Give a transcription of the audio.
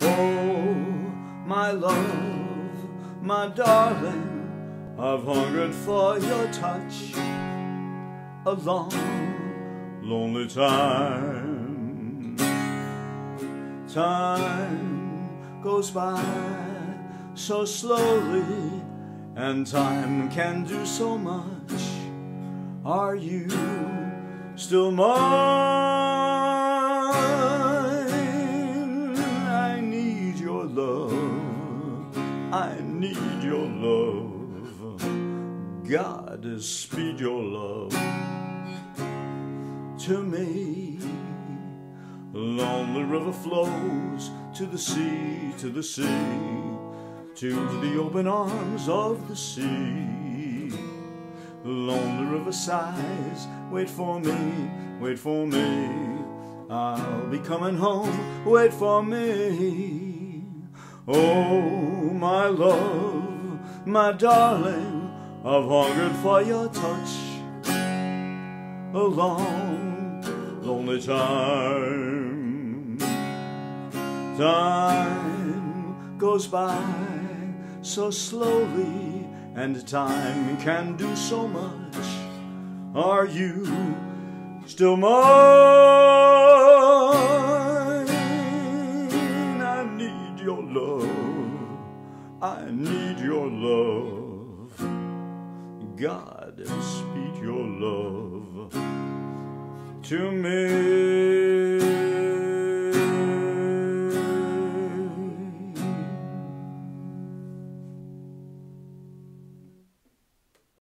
Oh, my love, my darling, I've hungered for your touch a long, lonely time. Time goes by so slowly, and time can do so much. Are you still mine? Love. I need your love. God, speed your love to me. Along the river flows to the sea, to the sea, to the open arms of the sea. Along the river sighs, wait for me, wait for me. I'll be coming home, wait for me. Oh, my love, my darling, I've hungered for your touch a long, lonely time. Time goes by so slowly, and time can do so much. Are you still mine? Your love. I need your love. God, speak your love to me.